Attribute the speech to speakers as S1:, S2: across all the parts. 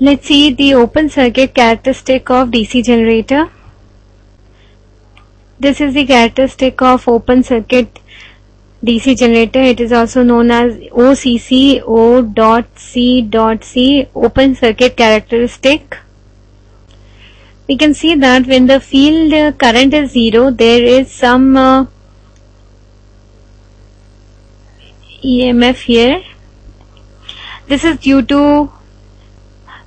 S1: Let's see the open circuit characteristic of DC generator. This is the characteristic of open circuit DC generator. It is also known as OCC O.C.C open circuit characteristic. We can see that when the field current is zero, there is some uh, EMF here. This is due to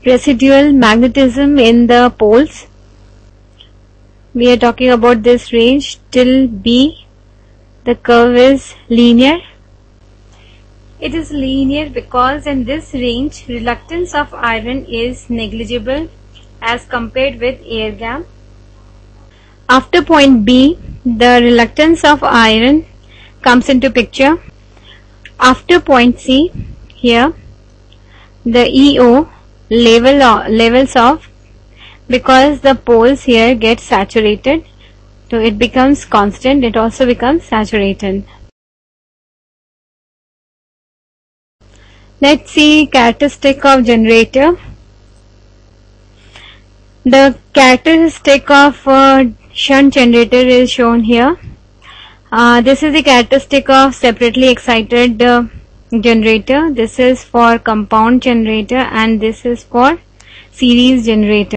S1: residual magnetism in the poles. We are talking about this range till B. The curve is linear. It is linear because in this range reluctance of iron is negligible as compared with air gap. After point B, the reluctance of iron comes into picture. After point C, here, the EO level levels off because the poles here get saturated. So it becomes constant, it also becomes saturated. Let's see characteristic of generator. The characteristic of uh, shunt generator is shown here. Uh, this is the characteristic of separately excited uh, generator. This is for compound generator and this is for series generator.